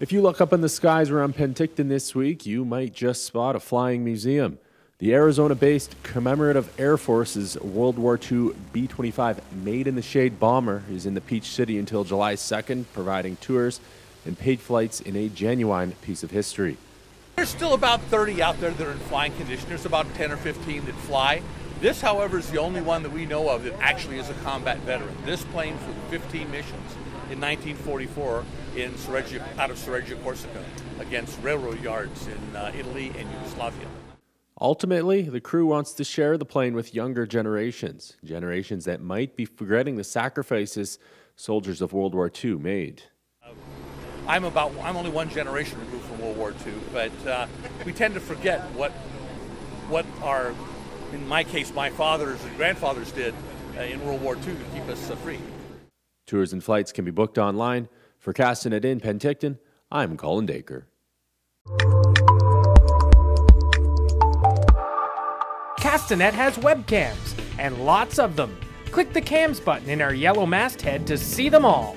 If you look up in the skies around Penticton this week, you might just spot a flying museum. The Arizona based Commemorative Air Force's World War II B 25 Maid in the Shade bomber is in the Peach City until July 2nd, providing tours and paid flights in a genuine piece of history. There's still about 30 out there that are in flying condition. There's about 10 or 15 that fly. This, however, is the only one that we know of that actually is a combat veteran. This plane flew 15 missions in 1944 in out of Cereggia, Corsica, against railroad yards in uh, Italy and Yugoslavia. Ultimately, the crew wants to share the plane with younger generations, generations that might be forgetting the sacrifices soldiers of World War II made. I'm about I'm only one generation removed from World War II, but uh, we tend to forget what what our in my case my fathers and grandfathers did uh, in World War II to keep us uh, free. Tours and flights can be booked online. For Castanet in Penticton, I'm Colin Dacre. Castanet has webcams, and lots of them. Click the cams button in our yellow masthead to see them all.